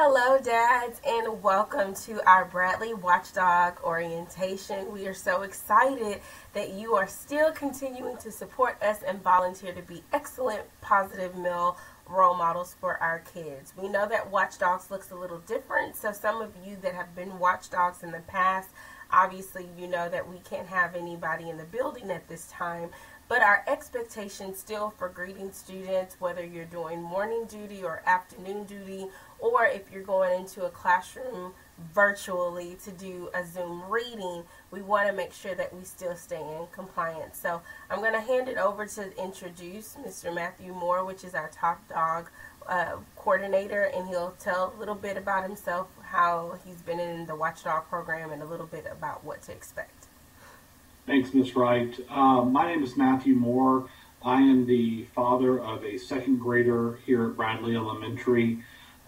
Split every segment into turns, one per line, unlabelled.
Hello, dads, and welcome to our Bradley Watchdog orientation. We are so excited that you are still continuing to support us and volunteer to be excellent, positive male role models for our kids. We know that Watchdogs looks a little different, so some of you that have been Watchdogs in the past, obviously you know that we can't have anybody in the building at this time, but our expectation still for greeting students, whether you're doing morning duty or afternoon duty, or if you're going into a classroom virtually to do a Zoom reading, we want to make sure that we still stay in compliance. So I'm going to hand it over to introduce Mr. Matthew Moore, which is our top dog uh, coordinator, and he'll tell a little bit about himself, how he's been in the Watchdog program, and a little bit about what to expect.
Thanks, Ms. Wright. Uh, my name is Matthew Moore. I am the father of a second grader here at Bradley Elementary.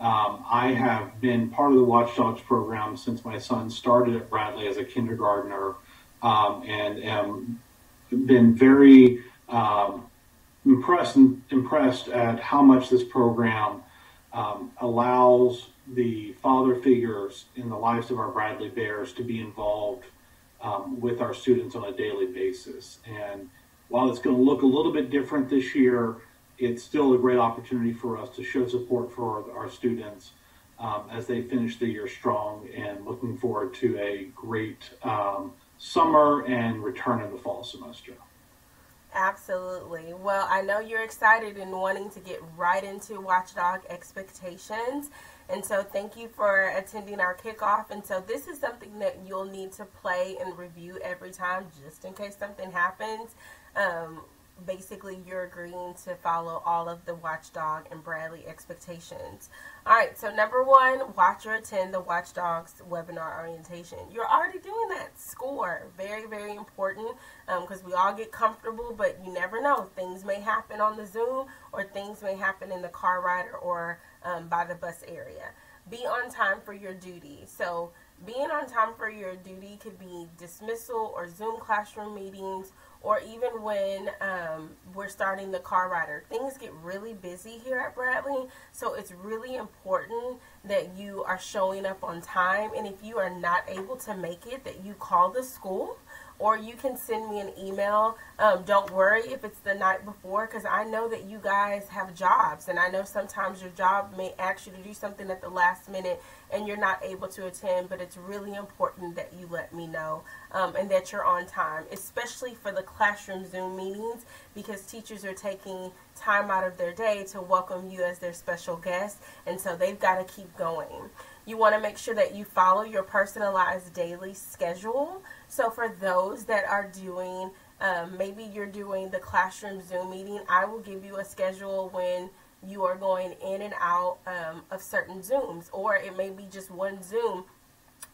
Um, I have been part of the Watchdogs program since my son started at Bradley as a kindergartner, um, and am been very um, impressed impressed at how much this program um, allows the father figures in the lives of our Bradley Bears to be involved um, with our students on a daily basis. And while it's going to look a little bit different this year, it's still a great opportunity for us to show support for our students um, as they finish the year strong and looking forward to a great um, summer and return in the fall semester.
Absolutely. Well, I know you're excited and wanting to get right into Watchdog expectations. And so, thank you for attending our kickoff. And so, this is something that you'll need to play and review every time just in case something happens. Um, basically you're agreeing to follow all of the Watchdog and Bradley expectations. All right, so number one, watch or attend the Watchdogs webinar orientation. You're already doing that. Score. Very, very important because um, we all get comfortable, but you never know. Things may happen on the Zoom or things may happen in the car ride or um, by the bus area. Be on time for your duty. So being on time for your duty could be dismissal or Zoom classroom meetings or even when um, we're starting the car rider. Things get really busy here at Bradley, so it's really important that you are showing up on time. And if you are not able to make it, that you call the school or you can send me an email. Um, don't worry if it's the night before because I know that you guys have jobs and I know sometimes your job may ask you to do something at the last minute and you're not able to attend, but it's really important that you let me know um, and that you're on time, especially for the classroom Zoom meetings because teachers are taking time out of their day to welcome you as their special guest and so they've got to keep going. You want to make sure that you follow your personalized daily schedule. So for those that are doing, um, maybe you're doing the classroom Zoom meeting, I will give you a schedule when you are going in and out um, of certain Zooms, or it may be just one Zoom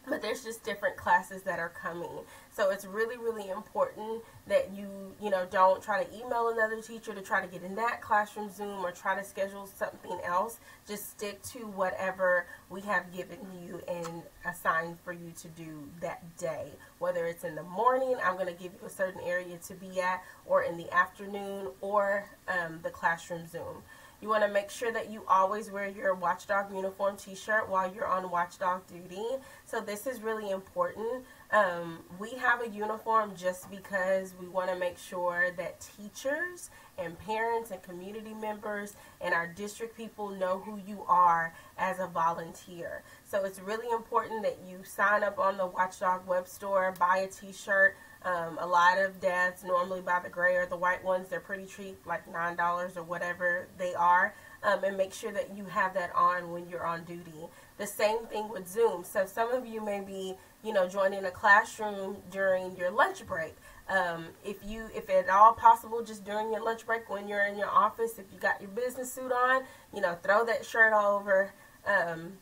but there's just different classes that are coming. So it's really, really important that you, you know, don't try to email another teacher to try to get in that classroom Zoom or try to schedule something else. Just stick to whatever we have given you and assigned for you to do that day. Whether it's in the morning, I'm going to give you a certain area to be at, or in the afternoon, or um, the classroom Zoom. You want to make sure that you always wear your Watchdog uniform t-shirt while you're on Watchdog duty. So this is really important. Um, we have a uniform just because we want to make sure that teachers and parents and community members and our district people know who you are as a volunteer. So it's really important that you sign up on the Watchdog web store, buy a t-shirt, um, a lot of dads normally buy the gray or the white ones. They're pretty cheap, like $9 or whatever they are. Um, and make sure that you have that on when you're on duty. The same thing with Zoom. So some of you may be, you know, joining a classroom during your lunch break. Um, if you, if at all possible, just during your lunch break when you're in your office, if you got your business suit on, you know, throw that shirt over. Um,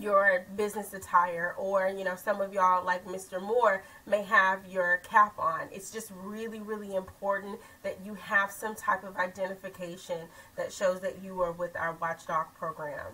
your business attire or you know some of y'all like Mr. Moore may have your cap on it's just really really important that you have some type of identification that shows that you are with our watchdog program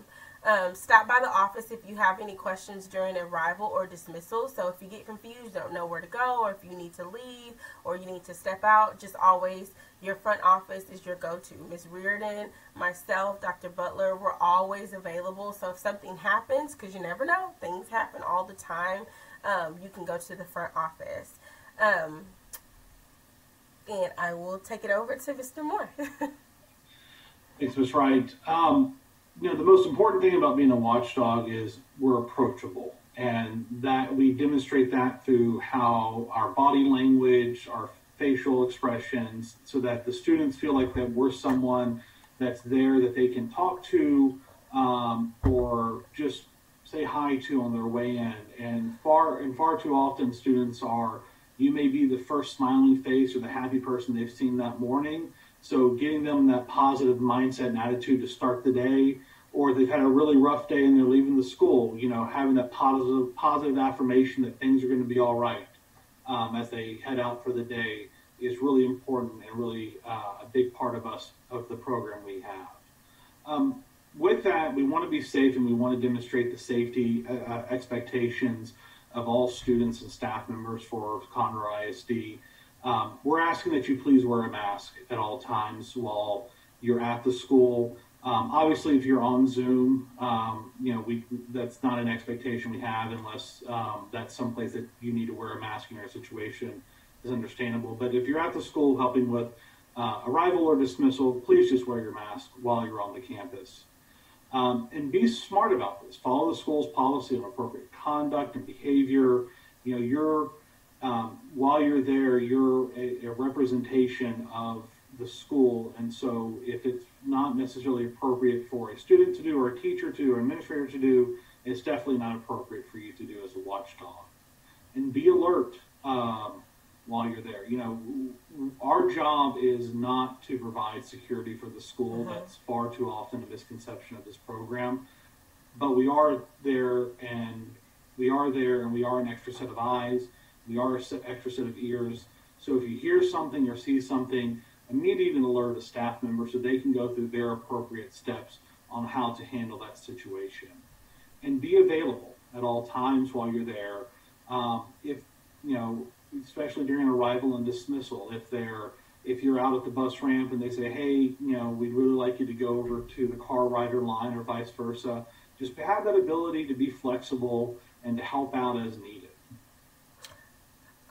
Um, stop by the office if you have any questions during arrival or dismissal. So if you get confused, don't know where to go, or if you need to leave, or you need to step out, just always your front office is your go-to. Ms. Reardon, myself, Dr. Butler, we're always available. So if something happens, because you never know, things happen all the time, um, you can go to the front office. Um, and I will take it over to Mr. Moore.
Thanks, Ms. Wright. Um, you know, the most important thing about being a watchdog is we're approachable. And that we demonstrate that through how our body language, our facial expressions, so that the students feel like that we're someone that's there that they can talk to um, or just say hi to on their way in. And far and far too often, students are you may be the first smiling face or the happy person they've seen that morning. So getting them that positive mindset and attitude to start the day or they've had a really rough day and they're leaving the school, you know, having that positive positive affirmation that things are going to be all right um, as they head out for the day is really important and really uh, a big part of us of the program we have. Um, with that, we want to be safe and we want to demonstrate the safety uh, uh expectations of all students and staff members for Conroe ISD. Um, we're asking that you please wear a mask at all times while you're at the school. Um, obviously, if you're on Zoom, um, you know, we that's not an expectation we have unless um, that's someplace that you need to wear a mask in your situation is understandable. But if you're at the school helping with uh, arrival or dismissal, please just wear your mask while you're on the campus. Um, and be smart about this. Follow the school's policy on appropriate conduct and behavior. You know, you're um, while you're there, you're a, a representation of the school. And so if it's not necessarily appropriate for a student to do or a teacher to or administrator to do, it's definitely not appropriate for you to do as a watchdog. And be alert um, while you're there. You know, our job is not to provide security for the school. Mm-hmm. That's far too often a misconception of this program. But we are there and we are there and we are an extra set of eyes. We are an extra set of ears. So if you hear something or see something, immediate and alert a staff member so they can go through their appropriate steps on how to handle that situation. And be available at all times while you're there. Um, if, you know, especially during arrival and dismissal, if they're if you're out at the bus ramp and they say, hey, you know, we'd really like you to go over to the car rider line or vice versa, just have that ability to be flexible and to help out as needed.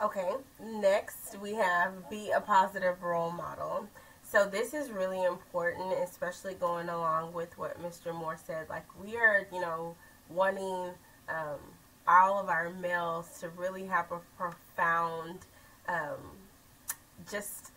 Okay, next we have be a positive role model. So this is really important, especially going along with what Mr. Moore said. Like we are, you know, wanting um, all of our males to really have a profound, um, just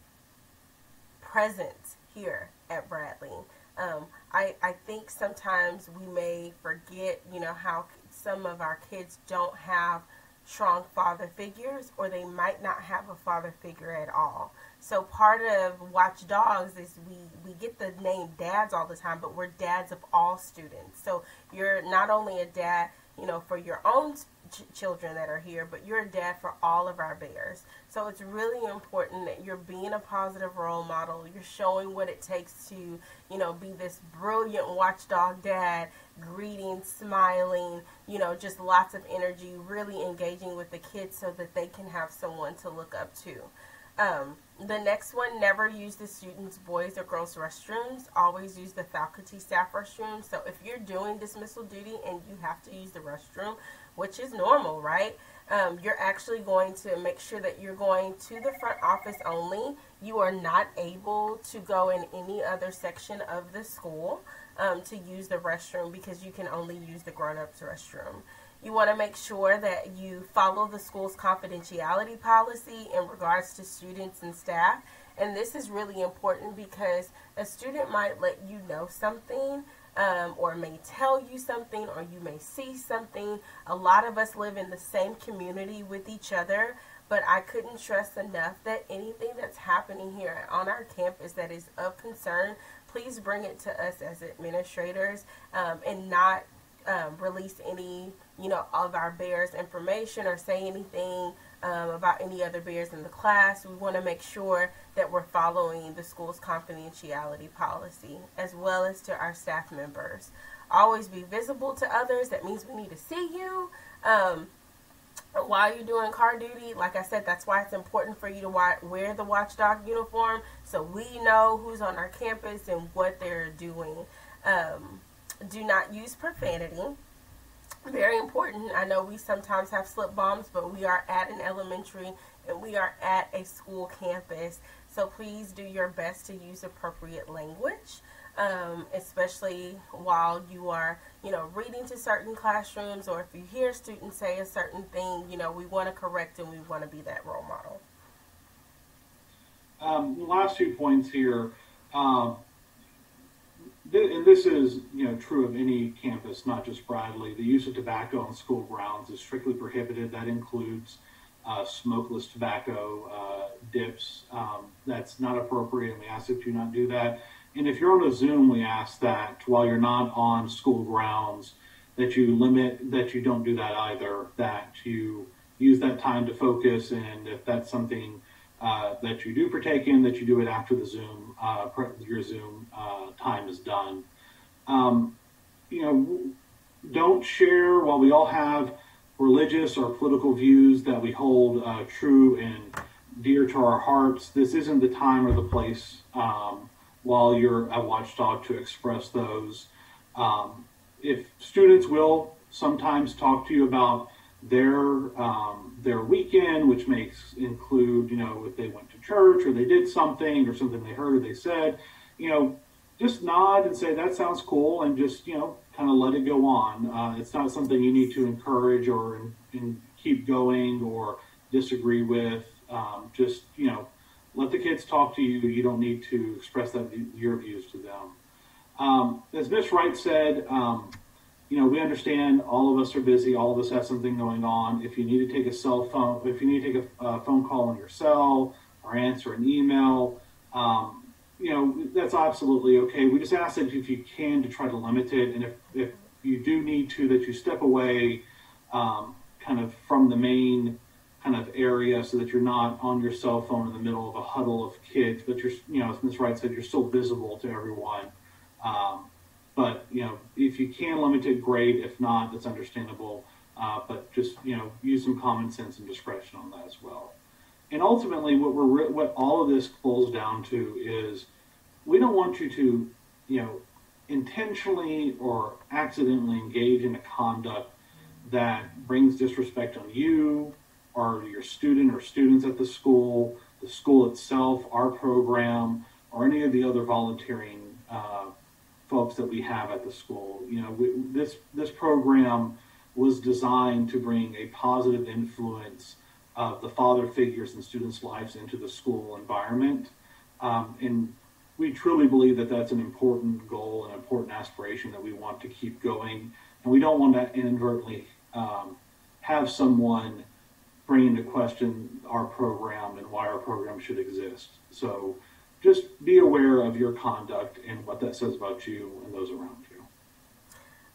presence here at Bradley. Um, I, I think sometimes we may forget, you know, how some of our kids don't have strong father figures or they might not have a father figure at all. So part of Watch Dogs is we, we get the name dads all the time, but we're dads of all students. So you're not only a dad, you know, for your own ch- children that are here, but you're a dad for all of our bears. So it's really important that you're being a positive role model. You're showing what it takes to, you know, be this brilliant watchdog dad, greeting, smiling, you know, just lots of energy, really engaging with the kids so that they can have someone to look up to. Um, the next one, never use the students' boys or girls' restrooms. Always use the faculty staff restroom. So if you're doing dismissal duty and you have to use the restroom, which is normal, right? Um, you're actually going to make sure that you're going to the front office only. You are not able to go in any other section of the school um, to use the restroom because you can only use the grown-ups restroom. You want to make sure that you follow the school's confidentiality policy in regards to students and staff. And this is really important because a student might let you know something um, or may tell you something or you may see something. A lot of us live in the same community with each other, but I couldn't stress enough that anything that's happening here on our campus that is of concern, please bring it to us as administrators um, and not um, release any, you know, of our bears information or say anything um, about any other bears in the class. We want to make sure that we're following the school's confidentiality policy as well as to our staff members. always be visible to others. That means we need to see you. Um, while you're doing car duty, like I said, that's why it's important for you to wear the watchdog uniform so we know who's on our campus and what they're doing. Um, do not use profanity. Very important. I know we sometimes have slip bombs, but we are at an elementary and we are at a school campus. So please do your best to use appropriate language um, especially while you are, you know, reading to certain classrooms or if you hear students say a certain thing, you know, we want to correct and we want to be that role model.
Um, last two points here. Um, and this is, you know, true of any campus, not just Bradley. The use of tobacco on school grounds is strictly prohibited. That includes uh, smokeless tobacco uh, dips. Um, that's not appropriate, and we ask that you not do that. And if you're on a Zoom, we ask that while you're not on school grounds, that you limit, that you don't do that either, that you use that time to focus. And if that's something uh, that you do partake in, that you do it after the Zoom, uh, your Zoom uh, time is done. Um, you know, don't share while we all have religious or political views that we hold uh, true and dear to our hearts. This isn't the time or the place um, while you're a watchdog to express those. Um, if students will sometimes talk to you about their um, their weekend, which makes include you know if they went to church or they did something or something they heard or they said, you know, just nod and say that sounds cool and just you know kind of let it go on. Uh, it's not something you need to encourage or and keep going or disagree with. Um, just you know let the kids talk to you. You don't need to express that your views to them. Um, as Miss Wright said, um, you know, we understand all of us are busy. All of us have something going on. If you need to take a cell phone, if you need to take a, phone call on your cell or answer an email, um, you know, that's absolutely okay. We just ask that if you can to try to limit it. And if, if you do need to, that you step away um, kind of from the main kind of area so that you're not on your cell phone in the middle of a huddle of kids, but you're, you know, as Ms. Wright said, you're still visible to everyone. Um, but, you know, if you can limit it, great. If not, that's understandable. Uh, but just, you know, use some common sense and discretion on that as well. And ultimately, what we're what all of this boils down to is we don't want you to, you know, intentionally or accidentally engage in a conduct that brings disrespect on you or your student or students at the school, the school itself, our program, or any of the other volunteering uh, folks that we have at the school. You know, we, this this program was designed to bring a positive influence of the father figures in students' lives into the school environment, um, and we truly believe that that's an important goal and important aspiration that we want to keep going, and we don't want to inadvertently um, have someone bring into question our program and why our program should exist. So just be aware of your conduct and what that says about you and those around you.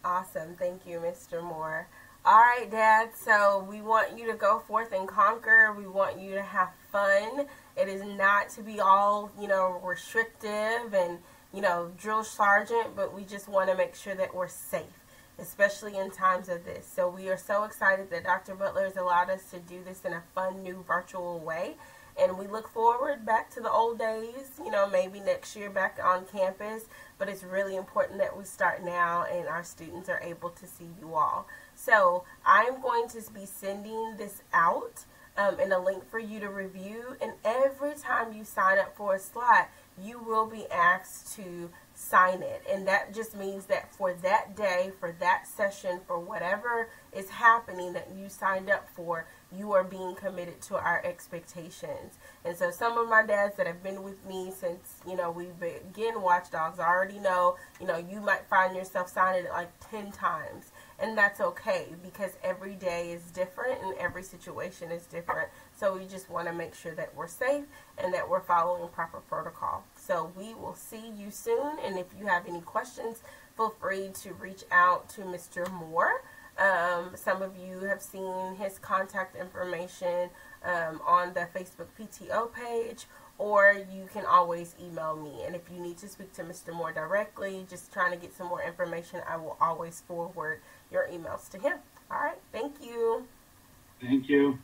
Awesome. Thank you, Mr. Moore. All right, Dad. So we want you to go forth and conquer. We want you to have fun. It is not to be all, you know, restrictive and, you know, drill sergeant, but we just want to make sure that we're safe especially in times of this. So we are so excited that Dr. Butler has allowed us to do this in a fun, new virtual way. And we look forward back to the old days, you know, maybe next year back on campus. But it's really important that we start now and our students are able to see you all. So I'm going to be sending this out um, and a link for you to review. And every time you sign up for a slot, you will be asked to sign it. And that just means that for that day, for that session, for whatever is happening that you signed up for, you are being committed to our expectations. And so some of my dads that have been with me since, you know, we begin Watchdogs already know, you know, you might find yourself signing it like 10 times. And that's okay because every day is different and every situation is different. So we just want to make sure that we're safe and that we're following proper protocol. So we will see you soon. And if you have any questions, feel free to reach out to Mr. Moore. Um, some of you have seen his contact information um, on the Facebook PTO page, or you can always email me. And if you need to speak to Mr. Moore directly, just trying to get some more information, I will always forward your emails to him. All right. Thank you.
Thank you.